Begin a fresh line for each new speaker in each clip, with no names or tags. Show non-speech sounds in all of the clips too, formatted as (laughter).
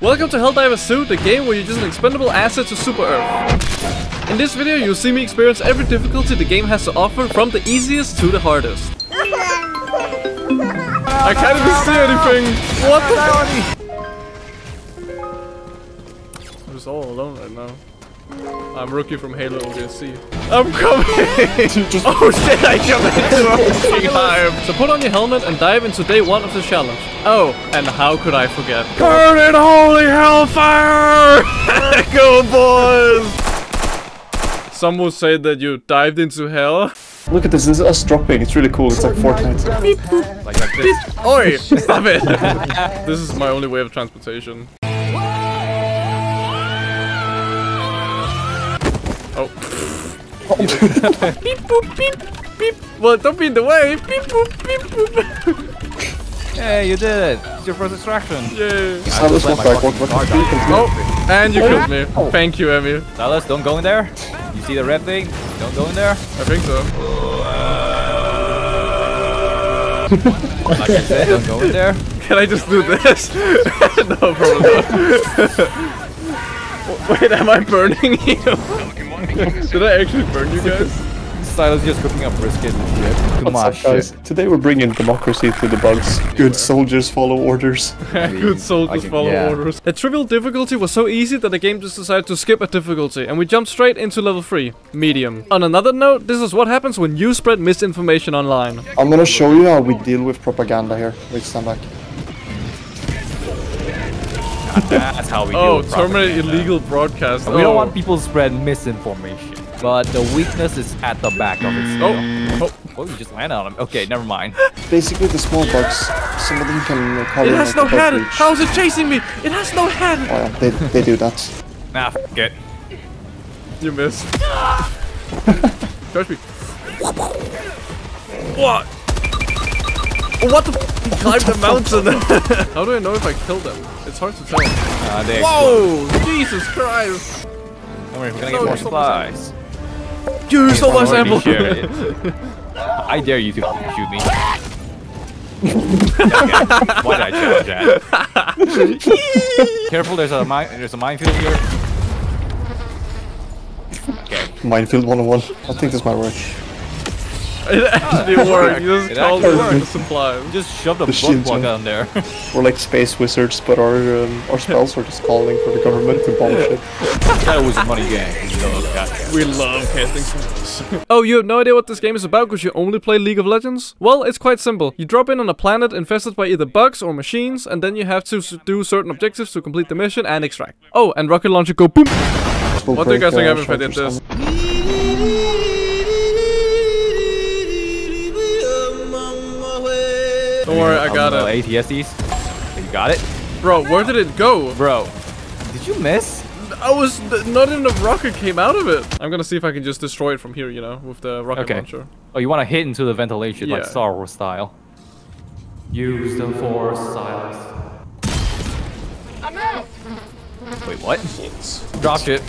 Welcome to Helldivers 2, the game where you're just an expendable asset to Super Earth. In this video, you'll see me experience every difficulty the game has to offer, from the easiest to the hardest. (laughs) I can't even see anything! What the fuck? I'm just all alone right now. I'm Rookie from Halo ODST. I'm coming! (laughs) oh shit, I jumped into a fucking hive! So put on your helmet and dive into day one of the challenge. Oh, and how could I forget? Burn it, holy hellfire! (laughs) Go boys! Some would say that you dived into hell.
Look at this, this is us dropping, it's really cool, it's like Fortnite.
Like, like this.
Oi, (laughs) stop it! this is my only way of transportation. Beep boop beep beep. Well, don't be in the way. Beep boop beep boop.
Hey, you did it. It's your first extraction.
Yay.
Sylas, walk back, walk back.
Oh, and you killed me. Oh. Thank you, Emmie.
Dallas, don't go in there. You see the red thing? Don't go in there.
I think so.
Like I said, don't go in there.
Can I just do this? (laughs) no problem. (laughs) Wait, am I burning you? (laughs) Did I actually burn you guys? (laughs)
Sylas just cooking up brisket and shit.
What's
much
up, guys?
shit.
Today we're bringing democracy to the bugs. Good soldiers follow orders. (laughs)
Good soldiers
can-
follow
yeah.
orders. The trivial difficulty was so easy that the game just decided to skip a difficulty, and we jumped straight into level 3, medium. On another note, this is what happens when you spread misinformation online.
I'm gonna show you how we deal with propaganda here. Wait, stand back.
That's how we do
Oh,
it properly,
terminate illegal broadcast.
We don't
Oh.
want people to spread misinformation. But the weakness is at the back of it.
Oh, oh.
Oh, you just landed on him. Okay, never mind.
Basically, the small bugs, some of them can uh, cover
It has no head!
breach.
How is it chasing me? It has no head!
Oh yeah, they, they do that.
Nah, f it.
You missed. Touch me. What? Oh, what the f- (laughs) He climbed the mountain! (laughs) How do I know if I killed them? It's hard to tell.
Uh, they explode.
Whoa! Jesus Christ!
Don't worry, we're gonna
No,
get more
stop my
supplies.
You stole my
Already
sample!
shared it. I dare you to shoot me. okay. Why did I challenge that? Careful, there's a mine. There's a minefield here. Okay.
Minefield 101. I think this might work.
It actually worked. You just
It
called
actually
for the
worked.
supplies.
Just shoved a
The
butt
shield
plug
zone.
on there. (laughs)
We're like space wizards, but our um, our (laughs) spells are just calling for the government to bomb shit.
that was a money gang. You know, that.
We love casting spells. oh, you have no idea what this game is about because you only play League of Legends? Well, it's quite simple. You drop in on a planet infested by either bugs or machines, and then you have to do certain objectives to complete the mission and extract. Oh, and rocket launcher go boom!
We'll
What do you
break,
guys think happens if I did
shelters
this? Don't worry, I got
Um,
it.
ATSDs. You got it,
Bro, where did it go?
bro. Did you miss?
I was not even a rocket came out of it. I'm gonna see if I can just destroy it from here, you know, with the rocket
Okay.
launcher.
Oh, you want to hit into the ventilation like
Yeah.
Star Wars style. Use the Force, Sylas. I'm out. Wait, what? Drop it.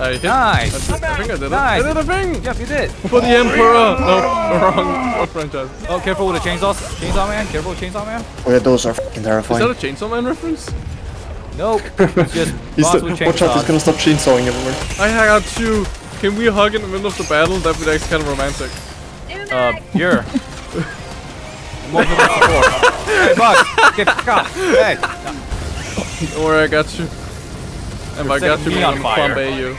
I hit.
Nice.
I, did- I think I did
Nice.
it. I did a thing!
Yep, you did.
For the Emperor! No, wrong, wrong franchise.
Oh, careful with the chainsaws. Chainsaw man. Careful with chainsaw man.
Oh yeah, those are fucking terrifying.
Is
terrifying.
that a Chainsaw Man reference?
Nope. (laughs) It's just
He's the,
with
watch out, he's gonna stop chainsawing everywhere.
I got you. Can we hug in the middle of the battle? That would be actually kind of romantic.
Uh, here. More than support. Hey, Buck. Get caught. Hey.
Don't worry, I got you. And by got
setting
you,
me
I'm
on
gonna
fire.
flambe you.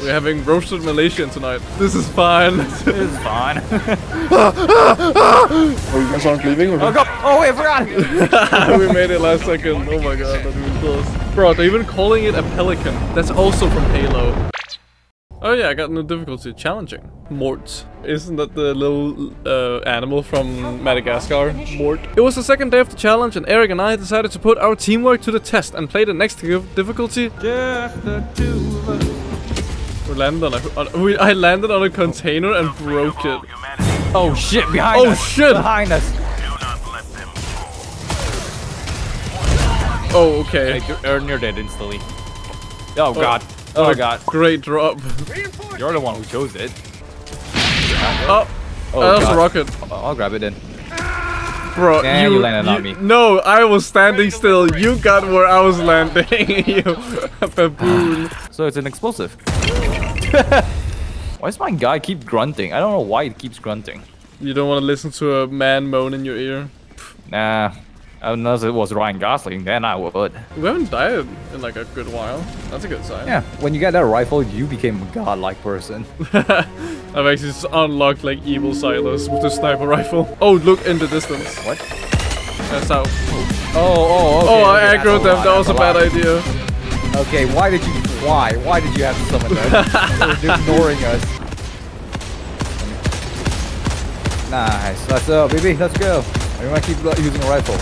We're having roasted Malaysian tonight. This is fine. (laughs)
This is fine.
Oh, you guys aren't leaving? Or
oh, go. Oh, wait, I forgot. (laughs)
we made it last second. Oh my god, that was close. Bro, they're even calling it a pelican. That's also from Halo. Oh yeah, I got no difficulty. Challenging. Mort. Isn't that the little uh, animal from Madagascar? Mort. It was the second day of the challenge and Eric and I decided to put our teamwork to the test and play the next dif- difficulty. We landed on a, on, we, I landed on a container and broke it.
Oh, shit. Behind
Oh,
us.
Oh shit.
Behind us.
Oh, okay.
Aaron, you're dead instantly. Oh, God. Oh, my God.
Great drop.
You're the one who chose it.
Oh,
Oh,
uh, that's a rocket.
I'll grab it then.
Bro,
Yeah, you landed on me.
No, I was standing still. You got where I was landing. (laughs) you (laughs) baboon.
So it's an explosive. (laughs) Why does my guy keep grunting? I don't know why it keeps grunting.
you don't want to listen to a man moan in your ear.
Nah. Unless it was Ryan Gosling, then I would.
We haven't died in like a good while. That's a good sign.
Yeah, when you get that rifle, you became a godlike person. (laughs)
I've actually just unlocked like evil Sylas with the sniper rifle. Oh, look in the distance.
What?
That's how.
Oh, oh, okay.
oh, I
okay,
aggroed them. That was a
lot,
bad idea.
Okay, why did you? Why? Why did you have to summon them? They're ignoring us. Nice. Let's go, uh, baby. Let's go. I'm gonna keep using a rifle.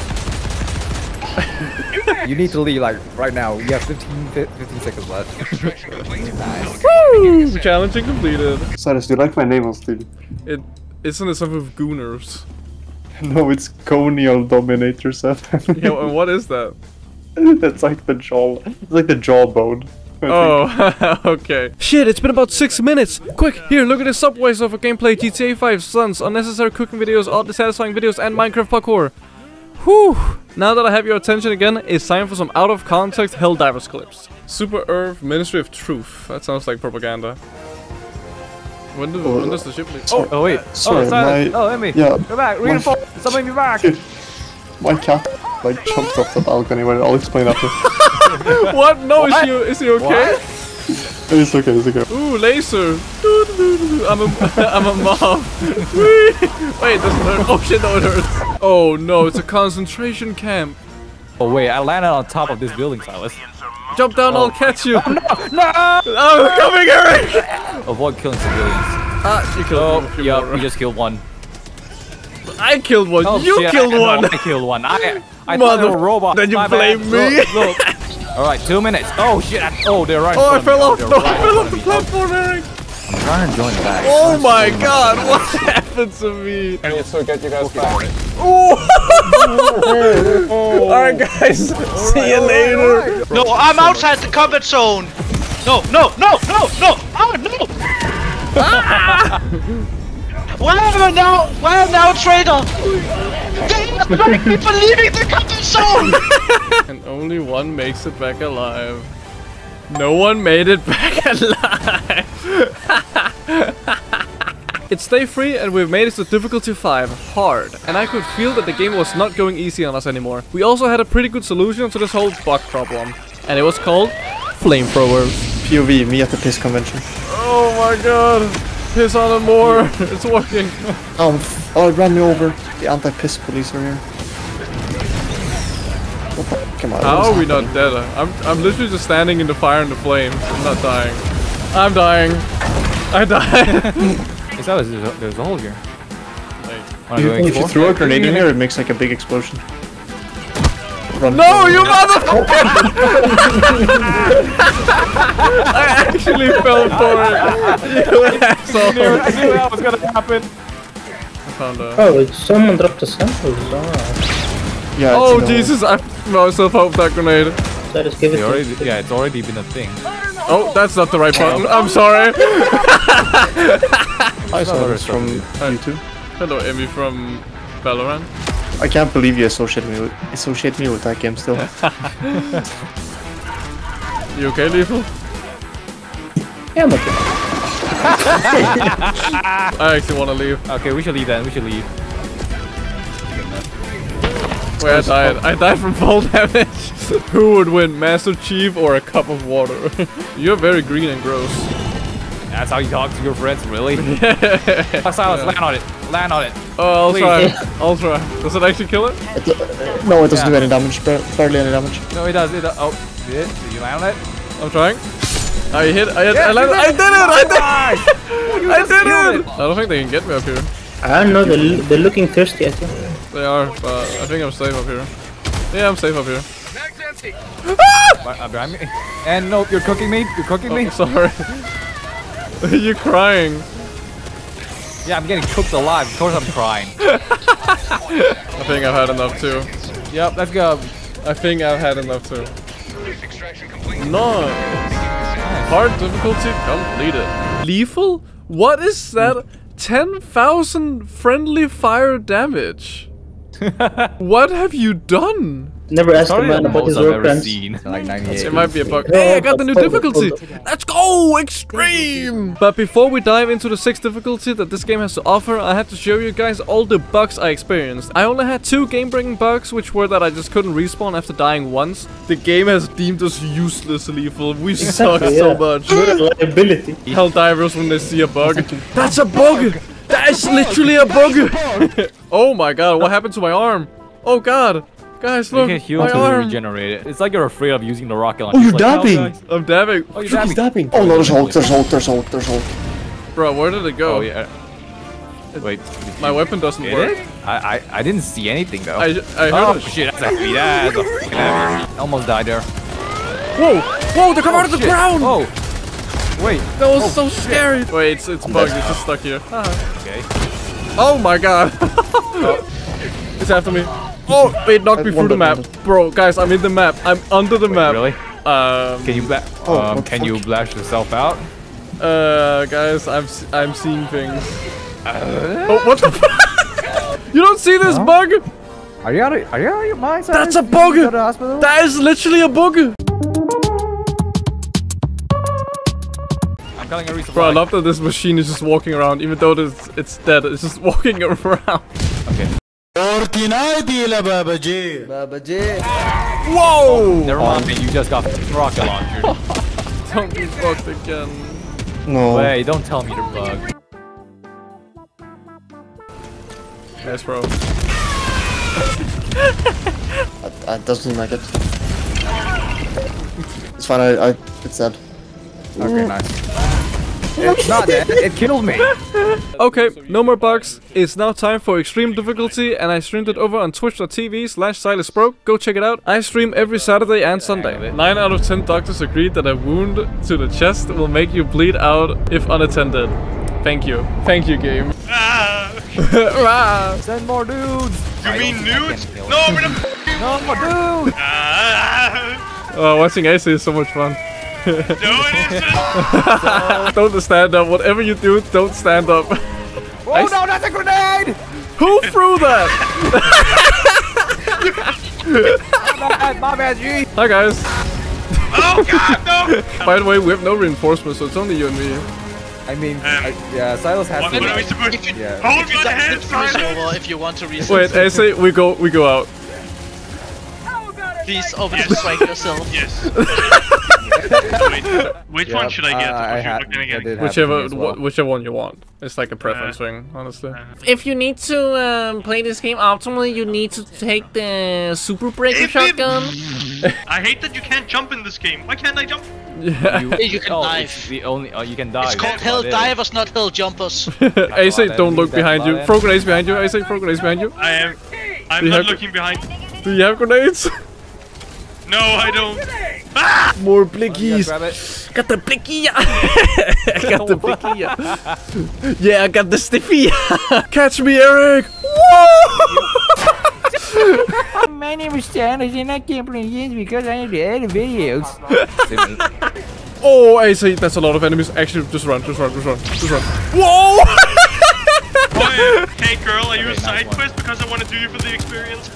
(laughs) you need to leave like right now. You have 15, 15 seconds left. (laughs) nice.
Woo! Challenging completed.
Cyrus, do you like my name on Steam?
It isn't it something with Gooners. (laughs)
No, it's Conial Dominator 7.
Yeah, and what is that?
That's like the jaw. It's like the jawbone. I think.
Oh, (laughs) okay. Shit, it's been about six minutes. Quick, here, look at the Subway Surfers gameplay GTA 5 Sons, unnecessary cooking videos, oddly satisfying videos, and Minecraft parkour. Whew! Now that I have your attention again, it's time for some out of context Helldivers clips. Super Earth Ministry of Truth. That sounds like propaganda. When, do, when does the ship leave? Oh,
Oh wait.
Oh, sorry,
oh, Silence.
my-
oh, Emmie.
yeah,
Go back.
my-
Reinforce. Somebody be back. (laughs)
My cat like jumped off the balcony. Wait, I'll explain after. (laughs) (laughs)
what? No, is
What?
he, is he okay? (laughs)
it's okay, it's okay.
Ooh, laser. I'm a, (laughs) I'm a mob. Whee! Wait, it doesn't hurt. Oh shit, no, it hurts. Oh no, it's a concentration camp.
Oh wait, I landed on top of this building, Sylas.
Jump down, I'll catch you.
No! no!
I'm coming, Eric.
Avoid killing civilians.
Ah, you killed
Oh,
one. a
yep,
more.
you just killed one.
I killed one.
Oh,
you
shit,
killed
I,
one.
No, I killed one. I, I thought they were
Mother-
robots.
Then you blame
bad.
me.
Look, look. All right, two minutes. Oh shit! I, oh, they're right. in
Oh, I fell off.
They're
No,
right
I fell off the platform, Eric.
I'm trying to join back.
Oh my god, what (laughs) happened to me?
I need to get you guys back. (laughs) Oh!
Alright, guys. (laughs) See you later.
No, I'm outside the combat zone. No, no, no, no, no. Oh no. Ah! Where am I now? Where am I now, traitor? They are preventing me from leaving the combat zone. (laughs)
And only one makes it back alive. No one made it back (laughs) alive. (laughs) it's day 3 and we've made it to difficulty 5, hard. And I could feel that the game was not going easy on us anymore. We also had a pretty good solution to this whole bug problem. And it was called flamethrowers.
POV, me at the piss convention.
Oh my god. Piss on it more. it's working.
Um, oh, it ran me over. The anti-piss police are here. What the? Come on.
How are we not dead? I'm, I'm literally just standing in the fire and the flames. I'm not dying. I'm dying. I died. (laughs)
Hey, Sylas, there's a, there's a hole here. Wanna
You-
go
if you throw a grenade in here, it makes like a big explosion. Run
No, you motherfucker! (laughs) I actually fell for it. (laughs) You asshole.
I knew that was gonna happen.
Found a-
Oh, someone dropped the samples. Ah,
Yeah.
Oh Jesus! I threw myself out that grenade.
that is give it
They
to
yeah, it's already been a thing.
Oh, that's not the right button. I'm sorry. (laughs)
I saw this from YouTube.
Hello, Emmie from Valorant.
I can't believe you associate me with associate me with that game still. (laughs) (laughs)
You okay, Lethal?
Yeah, I'm okay.
I actually want to leave.
Okay, we should leave then. We should leave.
Wait, I died. I died from fall damage. (laughs) Who would win, Master Chief or a cup of water? (laughs) You're very green and gross.
That's how you talk to your friends, really? (laughs) Oh, Sylas, land on it. Land on it.
Oh, I'll
Please.
try. I'll try. Does it actually kill it?
no, it doesn't
Yeah.
do any damage. bar- Barely any damage.
No, it does. It does. Oh, did, it? did you land on it?
I'm trying. I hit. I hit.
Yeah,
I,
you
landed,
did
I
it.
did it! I did it! (laughs) I did it!
it.
I don't think they can get me up here.
I don't know, they're, they're looking thirsty, I think.
They are, but I think I'm safe up here. Yeah, I'm safe up here.
What, uh, behind me? And no, you're cooking me. You're cooking me.
Oh, sorry. (laughs) you crying?
Yeah, I'm getting cooked alive. Of course I'm crying. (laughs)
I think I've had enough too.
yep, let's go.
I think I've had enough too. No. Hard difficulty completed. Lethal? What is that? 10,000 friendly fire damage. (laughs) What have you done?
Never ask a man
the
about his
most I've
work
ever
plans.
seen. Like 98.
It might be a bug. Hey, I got the new
hold on, hold
difficulty. Let's go extreme. But before we dive into the sixth difficulty that this game has to offer, I have to show you guys all the bugs I experienced. I only had two game-breaking bugs, which were that I just couldn't respawn after dying once. The game has deemed us useless, lethal. We suck
Exactly,
so much.
You're a liability.
Hell divers when they see a bug. That's a bug. That is literally a bug. (laughs) oh my god, what happened to my arm? Oh god. Guys,
You
look,
can heal
my
until you
arm.
regenerate it. It's like you're afraid of using the rocket launcher.
Oh, you're
It's like,
dabbing.
guys.
I'm dabbing.
Oh, you're
He's
dabbing.
dabbing. Oh no, there's Hulk, there's Hulk, there's Hulk, there's Hulk.
Bro, where did it go?
Oh, yeah. Wait.
My weapon doesn't
Did
work.
it? I, I I didn't see anything though.
I, I heard
oh
it.
shit, that's a heavy. That's a freaking heavy. Almost died there.
Whoa! Whoa, they're come oh, out of the
Shit.
ground!
Oh. Wait.
That was oh, so scary! Wait, it's, it's bugged, it's just stuck here.
Okay. (laughs)
Oh my god! (laughs) Oh. it's after me. Oh, it knocked me through the map. Bro, guys, I'm in the map. I'm under the
Wait,
map.
really?
Um,
Can you bla-
Oh,
um,
what the
can you blast yourself out?
uh, guys, I'm s- I'm seeing things. oh, what the fuck? (laughs) you don't see this bug?
Are you out of are you out of your mind?
That's a bug!
Go to the hospital?
That is literally a bug!
I'm calling a resupply.
Bro, I love that this machine is just walking around, even though it's, it's dead. It's just (laughs) walking around.
Okay.
Whoa!
Never mind. You just got rocket launcher. (laughs)
Don't be fucked again.
No.
Wait, don't tell me to bug.
Nice, bro.
I, I doesn't like it. It's fine, I, I it's dead.
Okay, nice. It's not dead. It killed me.
Okay, no more bugs. It's now time for extreme difficulty, and I streamed it over on twitch.tv slash silasbro. Go check it out. I stream every Saturday and Sunday. 9 out of 10 doctors agreed that a wound to the chest will make you bleed out if unattended. Thank you. Thank you, game.
Ah, (laughs)
Rah.
Send more dudes.
you mean nudes? No, we're not. (laughs)
No more dudes.
Ah,
Oh, watching AC is so much fun.
No, it isn't.
Don't stand up. Whatever you do, don't stand up. (laughs)
Oh no, that's a grenade.
Who threw that?
My bad, my bad, G.
Hi, guys.
Oh god, no! (laughs)
By the way, we have no reinforcements, so it's only you and me.
I mean, um, I, yeah, Sylas has
What,
to.
what are we supposed to?
Yeah.
Hold
If you
hand,
the fuse
Simon!
if you want to reset.
Wait, say we go, we go out.
Please open
Yes.
the yourself.
Yes. (laughs) Wait, which one should I get?
Uh, I had.
what can get?
I
Whichever,
well.
whichever one you want. It's like a preference thing, honestly.
If you need to um, play this game optimally, you need to take the super breaker
If it-
shotgun.
I hate that you can't jump in this game. Why can't I jump?
Yeah.
You can
oh,
dive.
It's the only. Oh, you can dive.
It's called
that's
Hell
about it.
Divers, not Hell Jumpers.
AC, (laughs)
that.
don't look behind you.
about it.
Throw grenades behind you. I say throw grenades behind you.
I am. I'm not looking behind.
Do you have grenades?
No, I don't.
More
Yeah,
blickies.
grab it.
Got the blicky. I got the blicky. Yeah, I got the stiffy. (laughs) Catch me, Eric. Whoa! (laughs)
My name is Stanley and I can't play games because I have to edit videos. (laughs)
Oh, I see. that's a lot of enemies. Actually, just run, just run, just run, just run. Whoa!
Oh, yeah. Hey, girl, are you a
Okay, nice
side
one.
quest? Because I want to do you for the experience.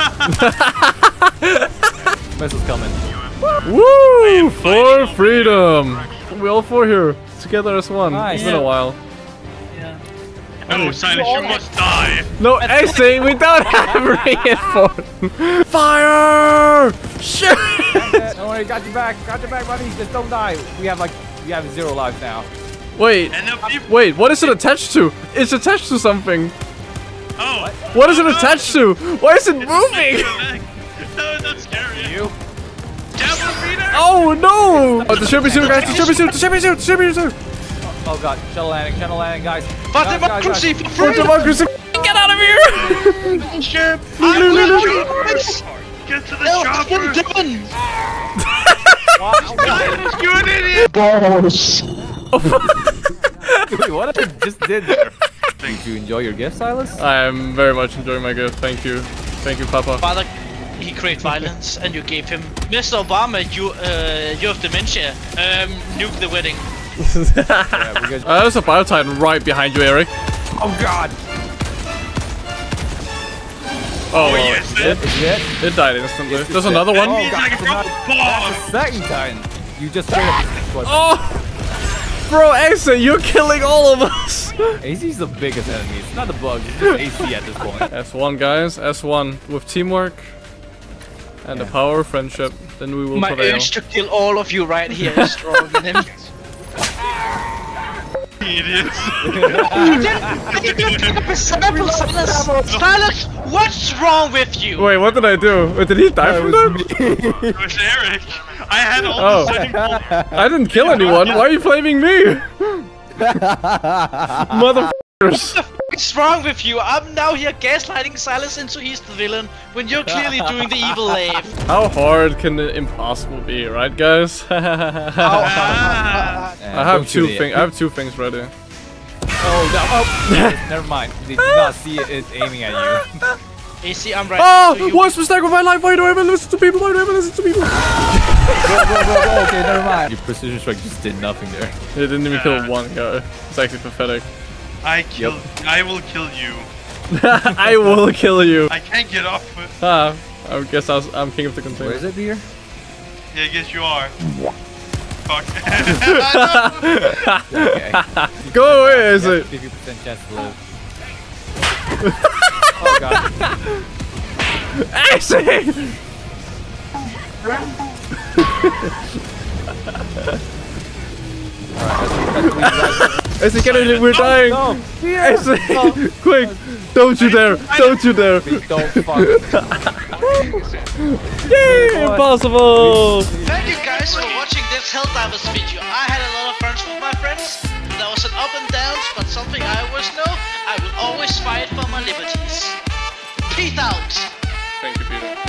Missile's coming.
Woo! For freedom. We all four here together as one.
Nice.
It's been a while. Yeah.
no, Sylas, you must die.
No, AC, we don't have (laughs) reinforcement. Fire! Shit!
Don't worry, got your back. Got your back, buddy. Just don't die. We have like, we have zero lives now.
Wait,
And the people.
wait, what is it attached to? It's attached to something.
Oh.
What is it
Oh,
attached to? Why is it moving? (laughs)
no, that's scary.
You?
Devil Peter!
Oh no! Oh, the shipping suit, guys, the shipping suit, the shipping suit, the shipping suit!
Oh god, shuttle landing, shuttle landing, guys.
For
Guys, guys,
democracy,
guys.
for
For
freedom!
democracy! Get out of here!
Ship! (laughs)
no,
I
no,
will
no.
choppers! Get to the
Hell,
chopper!
Devon!
Sylas, (laughs) you an idiot!
Wait, what I just did there? Did you enjoy your gift, Sylas?
I am very much enjoying my gift. Thank you. Thank you, Papa.
Father, he created violence and you gave him. Mr. Obama, you uh, you have dementia. Um, nuke the wedding.
yeah, because, (laughs)
Uh, there's a Bile Titan right behind you, Eric.
oh god!
Oh, well,
yes,
it,
Is it?
it died instantly. There's another one.
Oh, God,
like a
so now- Second time. You just straight (laughs) up
Oh! Bro, AC, you're killing all of us! (laughs)
AC's the biggest enemy. It's not the bug. it's just AC at this point.
S1, guys. S1. With teamwork and the power of friendship, then we will
My
prevail.
urge to kill all of you right here (laughs) is stronger than him.
Idiots. (laughs)
Sylas, (laughs) what's wrong with you?
Wait, what did I do? Wait, did he die from them?
It was Eric. I had all
Oh.
the setting for
I didn't kill anyone. Why are you blaming me? Motherfuckers.
What's wrong with you? I'm now here gaslighting Sylas into he's the villain when you're clearly doing the evil lave. (laughs)
How hard can the impossible be, right, guys? (laughs) I
Ah.
have two things. I have two things ready.
Oh, no. Oh, yes, (laughs) never mind. They did not see it, it aiming at you.
AC, I'm right
Oh,
you.
what's mistake of my life? Why do I ever listen to people? Why do I ever listen to people?
Go, go, go, go. Okay, never mind. Your precision strike just did nothing there.
It didn't even kill one guy. It's actually pathetic.
I kill. I will kill you. (laughs)
I will kill you.
I can't get off it.
Ah, I guess I was, I'm king of the container.
Where is it, Beer?
Yeah, I guess you are. Fuck.
Okay. (laughs) (laughs)
Go away, is it?
50% chance to live. oh god.
Actually! Is it getting? We're dying.
No!
Actually, quick! Don't you dare! Don't you dare!
Don't fuck. (laughs)
Yay! Impossible!
Thank you guys for watching this Helldivers video. I had a lot of fun with my friends. There was an up and downs, but something I always know, I will always fight for my liberties. Peace out!
Thank you, Peter.